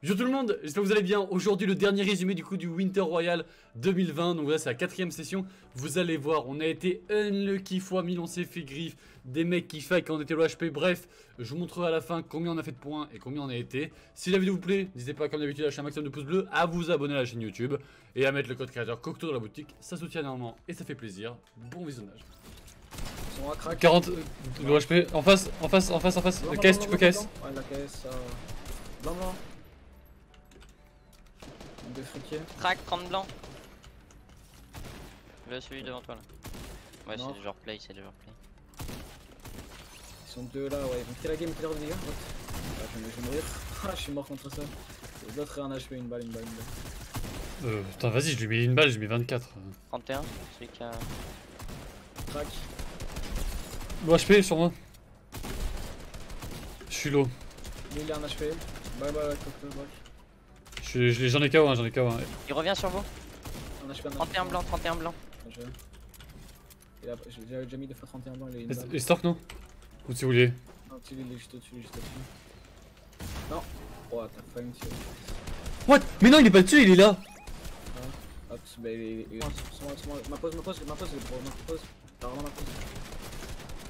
Yo tout le monde, j'espère que vous allez bien. Aujourd'hui le dernier résumé du coup du Winter Royal 2020. Donc là c'est la quatrième session. Vous allez voir, on a été unlucky fois 1000, on s'est fait griffe. Des mecs qui fake quand on était le HP. Bref, je vous montrerai à la fin combien on a fait de points et combien on a été. Si la vidéo vous plaît, n'hésitez pas comme d'habitude à lâcher un maximum de pouces bleus, à vous abonner à la chaîne YouTube et à mettre le code créateur Cocteau dans la boutique. Ça soutient énormément et ça fait plaisir. Bon visionnage. 40 le HP en face, en face, en face, en face. caisse, tu peux caisse. Ouais, la caisse. Euh... Friquiers. Crack, 30 blanc. Le celui devant toi là. Ouais, c'est du genre play, c'est du genre play. Ils sont deux là, ouais. Ils vont quitter la game, quitter de dégâts. Ah, je vais mourir. Ah, je suis mort contre ça. L'autre est un HP, une balle, une balle, une balle. Euh, putain, vas-y, je lui mets une balle, je lui mets 24. 31, celui qui a. Crack. Low HP sur moi. Je suis low. Lui il a un HP. Bye bye, cocktail break. J'en ai KO, hein, j'en ai KO. Hein. Il revient sur vous. Un HP, un 31 blanc, 31 blanc. J'ai déjà mis deux fois 31 blanc. Il est stock non Ou si vous voulez Non, tu il est juste au-dessus, juste au-dessus. Non. Oh, t'as failli me tuer. What? Mais non, il est pas dessus, il est là. Ah, hop, bah il est. Ma pause, ma pause, ma pause, ma pause. T'as vraiment ma pause.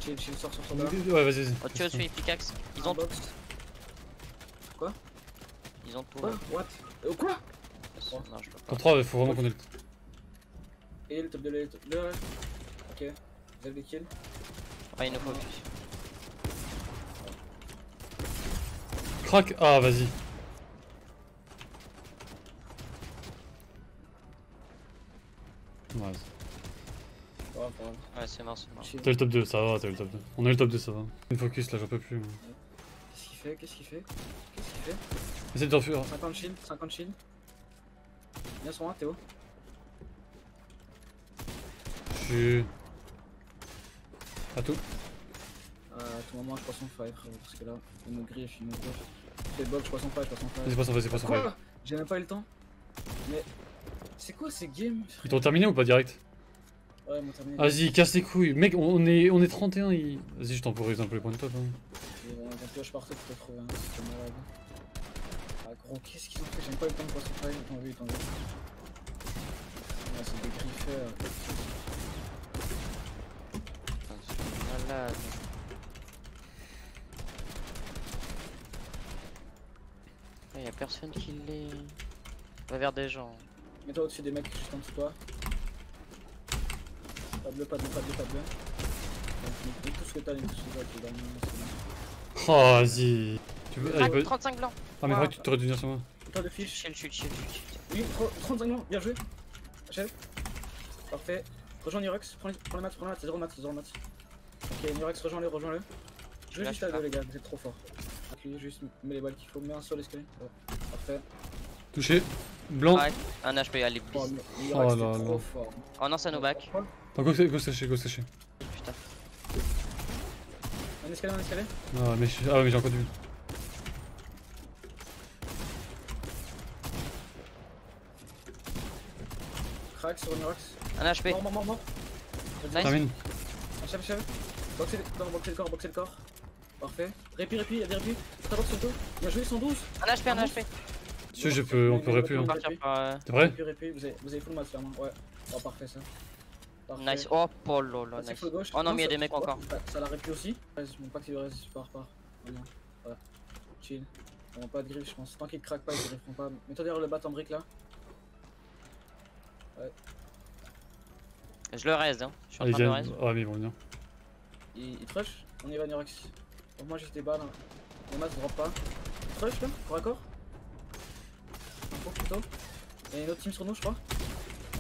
Chill, chill, sors, sors, sors. Ouais, vas-y, vas-y. Oh, tu as tué pickaxe. Ils ont. Quoi? Ils ont tout. Quoi? What? Euh, Quoi. Non, je peux pas. Pour 3, il faut vraiment qu'on ait le. Et le top de l'aile. Le. Ok. Vous avez des kills Ouais, il nous faut plus. Crac Ah, vas-y. Ouais. Ouais, c'est mort, c'est mort. T'as le top 2, ça va, t'as le top 2. On a le top 2, ça va. Une focus là, j'en peux plus. Qu'est-ce qu'il fait Qu'est-ce qu'il fait Qu'est-ce qu'il fait Essaye de t'enfuir. 50 shield, 50 shield. Viens sur moi, Théo. Je suis. À tout. Euh, à tout moment, je passe son fire, parce que là, il me griffe, il me griffe. Fais box, je passe son fire, je passe son fire. Vas-y, passe, vas-y, passe. Quoi J'ai même pas eu le temps. Mais. C'est quoi ces games? Ils t'ont terminé ou pas direct? Ouais, ils m'ont terminé. Vas-y, casse les couilles. Mec, on est, on est 31. Il... Vas-y, je temporise un peu les points de top. Hein. Pioche partout pour te trouver, hein, c'est malade. Ah, gros, qu'est-ce qu'ils ont fait J'ai même pas eu le temps de passer t'ont vu, ils t'ont vu. Ah, c'est des griffeurs. Putain, c'est malade. Il y'a personne qui les. Va vers des gens. Mets-toi au-dessus des mecs juste en dessous de toi. Pas bleu, pas bleu, pas bleu, pas bleu. Mets tout ce que t'as, tout ce que t'as, tu vas Oh, vas-y. Tu veux. Crac, peut... 35 blancs. Ah, mais vrai, tu t'aurais dû venir sur moi. Pas de fiche. Chill, chill, chill, chill. Oui, 35 blancs, bien joué. Achève. Parfait. Rejoins Nurex, prends, les, prends le mat, prends le mat, c'est 0 mat, c'est 0 mat. Ok, Nurex, rejoins-le, rejoins-le. Je vais juste à deux, les gars, vous êtes trop fort. Appuyez juste, mets les balles qu'il faut, mets un sur l'escalier. Ouais. Parfait. Touché. Blanc. Ouais, un HP, allez, Oh, bis. Nurex, Oh là t'es trop là. fort. Oh non, ça nous back. Oh, go, go séché, go séché. Putain. Un escalier, un escalier. Ah, mais je- ah, mais j'ai encore du. Crack sur Nurex. Un HP. Mort, mort, mort, mort. Nice. Termine. Achève, achève. Boxez le... Non, boxez le corps, boxez le corps. Parfait. Répit, répit, y'a des répits. Ta box sur le dos. Bien joué, 112. Un HP, un HP. Si, je peux, on peut. On Hein. va euh, T'es vrai Répit, répit, vous avez, vous avez full match là, Ouais. Oh, parfait ça. Parfait. Nice. Oh, polo, là, nice. gauche. Oh non, mais y'a ça- des mecs ouais, encore. Ça, l'a répit aussi. Ouais, mon pack il reste par par. Vraiment. Ouais. Chill. Ils auront pas de griffe, je pense. Tant qu'ils craquent pas, ils grifferont pas. Mets-toi derrière le bat en brique là. Je le reste, hein. Je suis en train de reste. Ah, mais ils vont venir. Il, il trush. On y va, Nurex. Donc, moi j'étais bas là. Les masses drop pas. Il trush là, corps à corps. Plutôt. Il y a une autre team sur nous, je crois.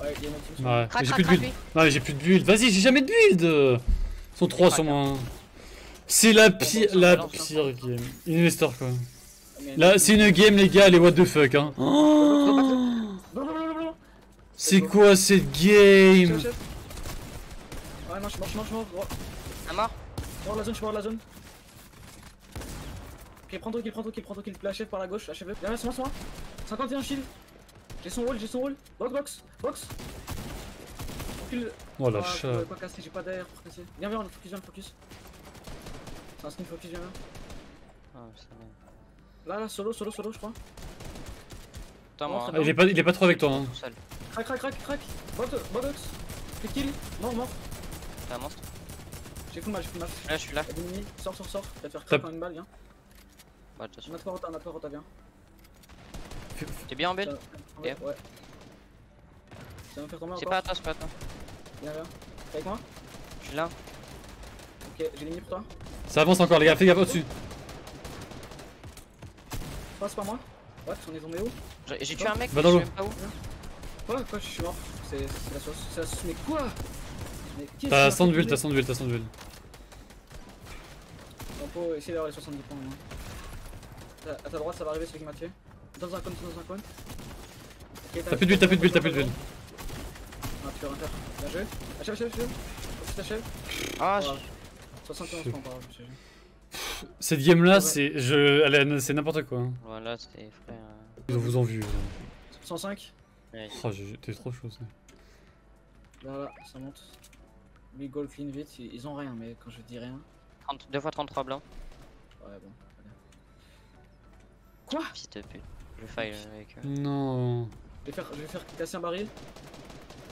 Ouais, il y a une autre team sur nous. Ouais, j'ai crac, plus de crac, build. Non, mais j'ai plus de build. Vas-y, j'ai jamais de build. Ils sont 3 sur moi. C'est la pire, la pire game. Investor quoi. Ah, Là, c'est une game, les gars, les what the fuck, hein. Oh. C'est quoi cette game Chef, chef. Ouais, marche, marche, marche, marche. Droit. Un mort Mort de la zone, je suis mort de la zone. Ok, prends toi, kill, prends toi, kill, prends toi, kill. La chef par la gauche, achève-le. Viens, viens, sur moi, sur moi. 51 shield. J'ai son wall, j'ai son wall. Box, box, box. Oh la Ah, je chat. pas casser, j'ai pas d'air pour casser. Viens, viens, on focus, viens, focus. C'est un skin focus, viens, viens. Ah, ça va. Là, là, solo, solo, solo, je crois. toi, moi. Hein. Ah, il, est pas, il est pas trop avec toi. Hein. Crac, crac, crac, crac. Bot, botox. Fait kill. Mort, mort. T'es un monstre. J'ai full match, j'ai full match. Là, je suis là. Sors, sors, sors. Tu vas te faire crack en une balle, viens. Bah. On a pas rota, on a pas rota, viens. T'es bien en Ça- Ouais, ouais. Ça va me faire tomber C'est pas à toi, c'est pas à toi. Viens, viens. T'es avec moi Je suis là. Ok, j'ai les pour toi. Ça avance encore, les gars, fais gaffe au-dessus. Passe par moi. Ouais, on est tombé où J'ai tué un mec, je sais même pas où. Ouais, quoi, je suis mort. C'est la sauce. C'est la sauce. Mais quoi T'as m'a 100 de build, t'as tomber 100 de build, t'as 100 de build. On peut essayer d'avoir les 70 points. Hein. T'as- À ta droite, ça va arriver celui qui m'a tué. Dans un coin, dans un coin. Ok, T'as plus de build, t'as plus de build, t'as plus de build. Ah, tu peux rien faire. Bien joué. Achève, achève, achève. Achève. Ah, Voilà. je- 71 points par achève. Cette game là, Ouais. c'est je... c'est n'importe quoi. hein. Voilà, c'était frère. Ils vous en vu. 105. Ouais. Oh, j'ai- t'es trop chaud. ça. Voilà, ça monte. Big goal clean vite. Ils ont rien, mais quand je dis rien. 30 2 fois 33 blancs. Ouais, bon. Quoi? Fils de pute. Je faille avec eux. Non. Je vais faire, je vais faire casser un baril.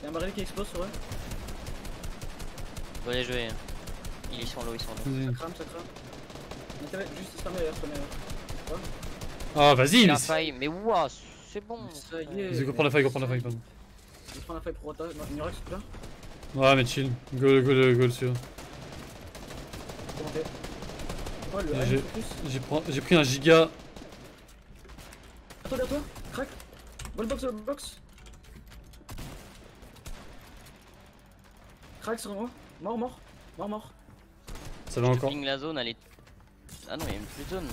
Y'a un baril qui explose sur eux. Faut les jouer. hein. Ils sont low, ils sont low. Vas-y. Ça crame, ça crame. Juste il se ferme derrière, se ferme derrière. Ah, vas-y, Il a faille, mais ouah, c'est bon. Ça y est. Vas-y, go prendre la faille, go prendre la faille, pardon. Je prends la faille pour Rota. Murex, là. Ouais, mais chill. Go, go, go, go dessus. Ouais, le J'ai- pris- j'ai pris un giga. Toi, derrière toi. Crac. Wall box, wall box. Crac sur moi. Mort, mort. Mort, mort. Ça va encore. Ping la zone, elle est. Ah non, il y a même plus de zone.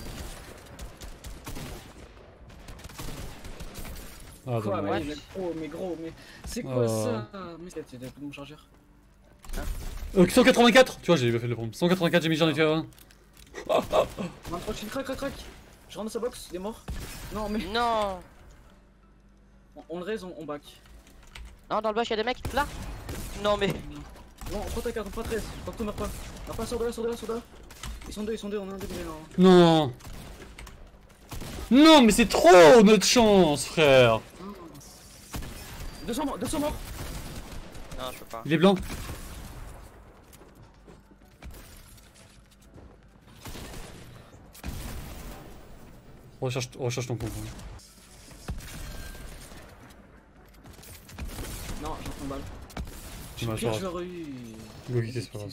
Ah, Quoi, mais, mais gros, mais gros, mais c'est quoi Oh. ça Mais de mon chargeur. Euh, 184 Tu vois, j'ai pas fait le prendre. 184, j'ai mis j'en ai. 23 chill, crac, crac, crac. Je rentre dans sa box, il est mort. Non, mais Non on, on le raise, on, on back. Non, dans le bush, il y a des mecs là Non, mais. Non, on prend ta carte, on prend 13. Faut que tout meurt pas. Non, pas sur de là, sur de là, sur de là. Ils sont deux, ils sont deux, on a un là. Non. Non, mais c'est trop notre chance, frère. 200 morts, 200 morts. Non, je peux pas. Il est blanc. Recherche, recherche ton hein. Non, j'ai un balle. J'ai pire eu. Go kicker, c'est pas grave.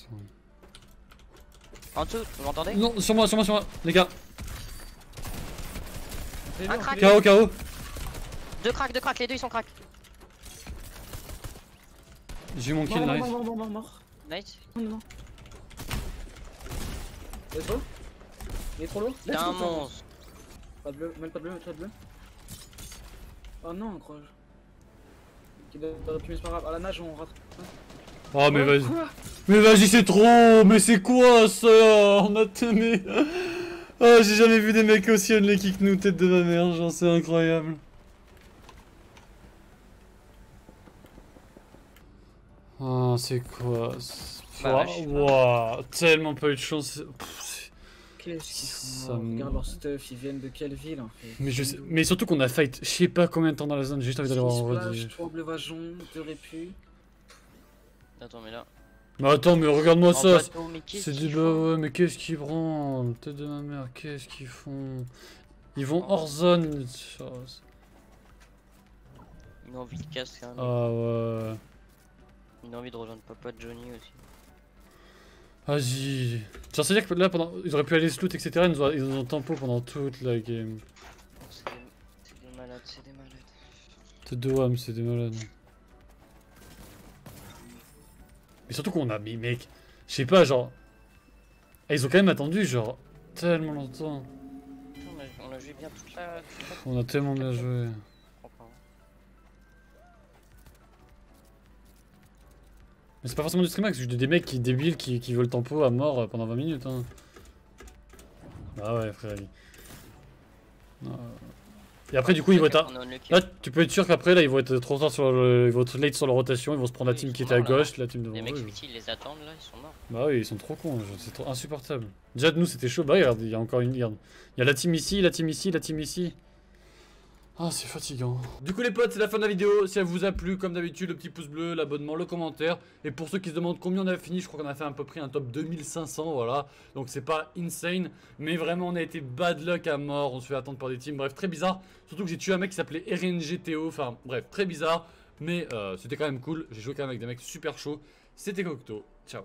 En dessous, vous m'entendez? Non, sur moi, sur moi, sur moi, les gars. Un crack. KO, KO. Deux cracks, deux cracks, les deux ils sont cracks. J'ai eu mon kill, nice. mort, mort, mort, mort. Nice. Non, non, non. Let's go. Il est trop lourd. T'es un monstre. Pas de bleu, même pas de bleu, pas de bleu. Oh non, pu, c'est pas grave. À la nage, on rate. Oh, mais vas-y. Mais vas-y, c'est trop. Mais c'est quoi ça On a témé. Oh, j'ai jamais vu des mecs aussi unlucky que nous, tête de ma mère, genre, c'est incroyable. C'est quoi Bah, tellement pas eu de chance. Qu'est-ce qu'ils Ça font me- Regarde leur stuff, ils viennent de quelle ville en fait? Mais, je sais... mais surtout qu'on a fight, je sais pas combien de temps dans la zone, j'ai juste envie d'aller voir en Splash, rediff. toi, bleu vajon, t'aurais pu. Attends, mais là. Mais attends, mais regarde-moi ça. C'est du bah ouais, mais qu'est-ce qu'ils branlent? Tête de ma mère, qu'est-ce qu'ils font? Ils vont hors zone. Oh, Une envie de casse quand même. Ah ouais. Une envie de rejoindre Papa Johnny aussi. Vas-y. Genre, c'est-à-dire que là, pendant... ils auraient pu aller sloot, etc. Ils nous ont, ils ont tempo pendant toute la game. C'est des... c'est des malades, c'est des malades. C'est deux wham, c'est des malades. Mais surtout qu'on a mis, mec. Je sais pas, genre. Ah, ils ont quand même attendu, genre, tellement longtemps. On a- On a joué bien toute la- On a tellement bien joué. Mais c'est pas forcément du streamax, c'est juste des mecs qui débiles qui, qui veulent tempo à mort euh, pendant 20 minutes. Hein. Bah ouais, frère. Non. Et après, du coup, ils vont être. Là, tu peux être sûr qu'après, là, ils vont être trop tard sur le. Ils vont être late sur la rotation, ils vont se prendre la team qui était à gauche, la team devant Les mecs ils les attendent là, ils sont morts. Bah oui, ils sont trop cons, c'est trop insupportable. Déjà, de nous, c'était chaud. Bah regarde, il y a encore une. Regarde. Il y a la team ici, la team ici, la team ici. Ah, c'est fatigant. Du coup, les potes, c'est la fin de la vidéo. Si elle vous a plu, comme d'habitude, le petit pouce bleu, l'abonnement, le commentaire. Et pour ceux qui se demandent combien on a fini, je crois qu'on a fait à peu près un top 2500, voilà. Donc c'est pas insane, mais vraiment on a été bad luck à mort. On se fait attendre par des teams. Bref, très bizarre. Surtout que j'ai tué un mec qui s'appelait RNGTO. Enfin, bref, très bizarre. Mais euh, c'était quand même cool. J'ai joué quand même avec des mecs super chauds. C'était Cocteau. Ciao.